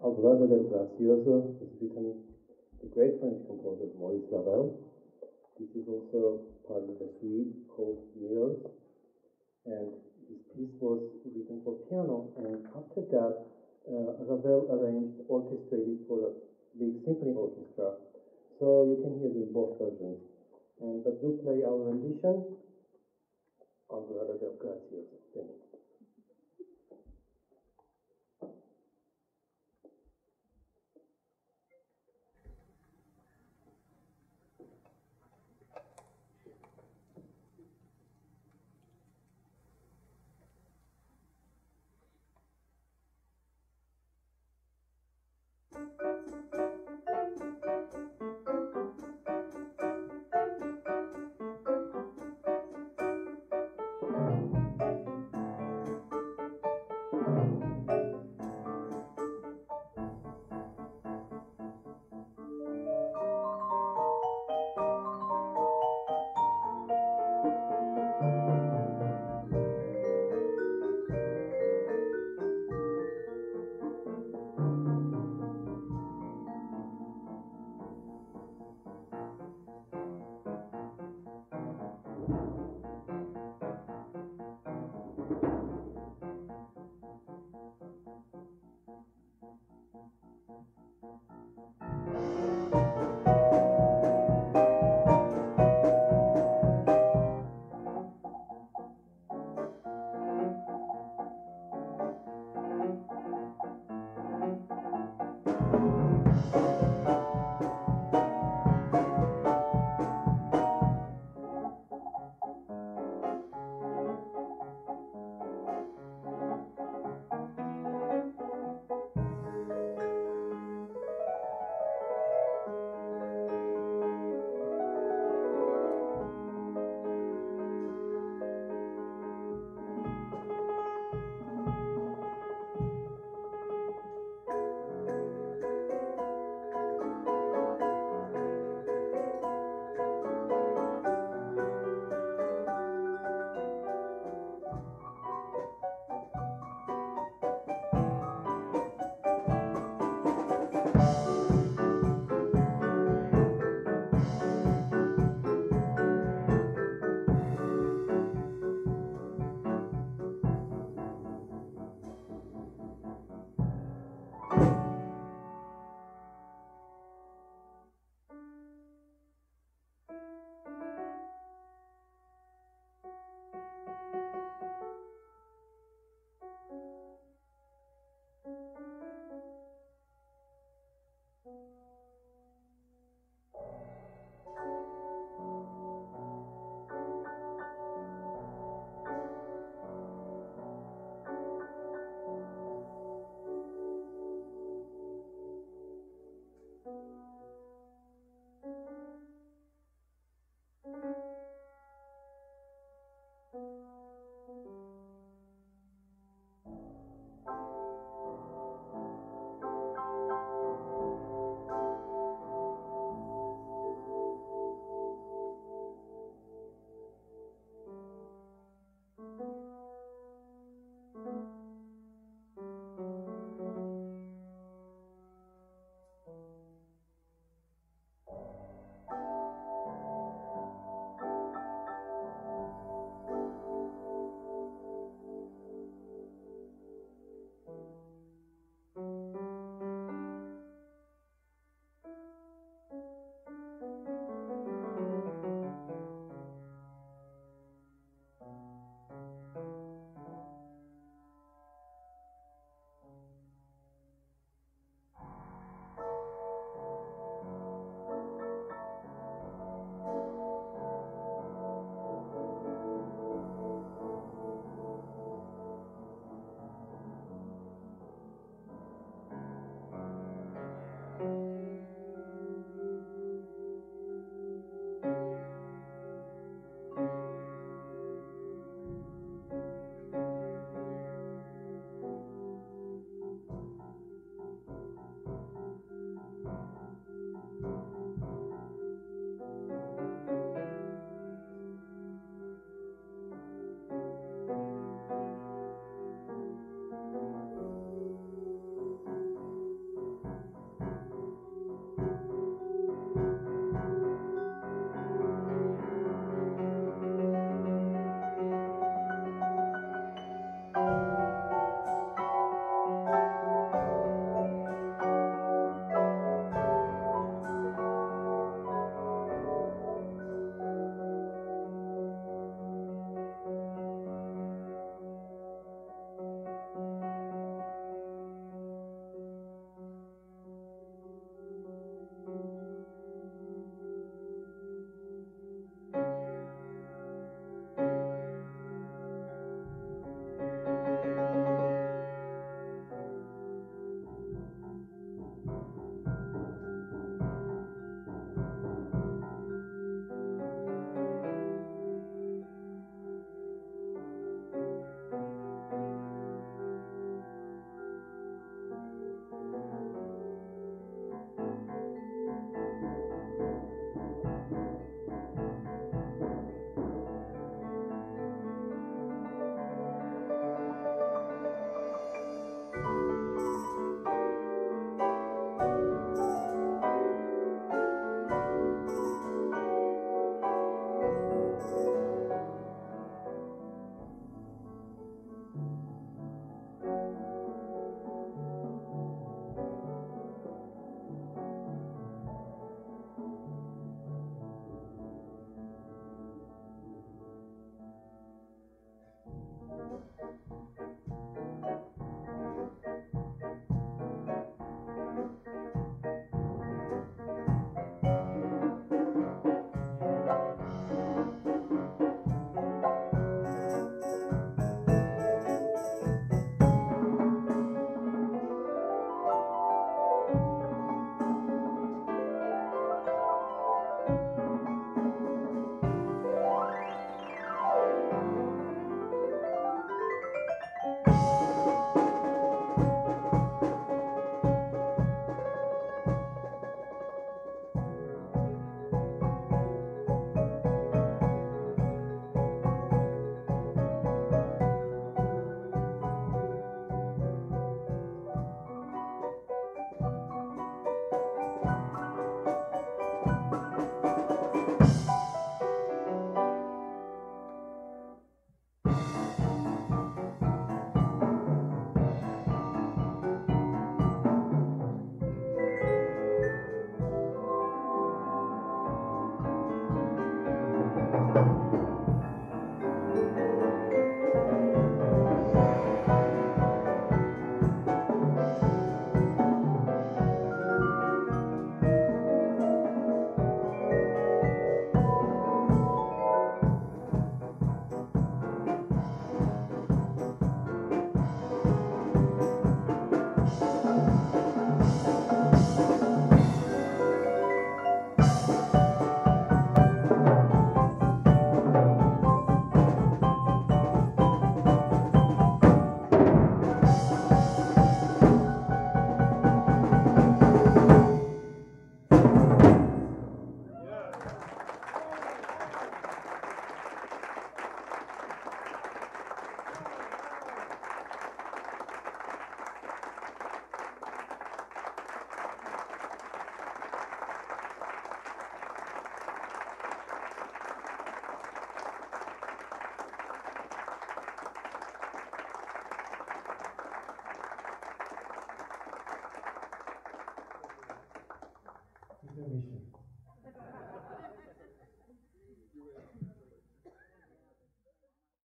Alborada del Gracioso has written the great French composer Maurice Ravel. This is also part of the suite called Mirrors. And this piece was written for piano. And after that, uh, Ravel arranged, orchestrated for a big symphony orchestra. So you can hear it in both versions. And but do play our rendition, Alborada del Gracioso. Thank you.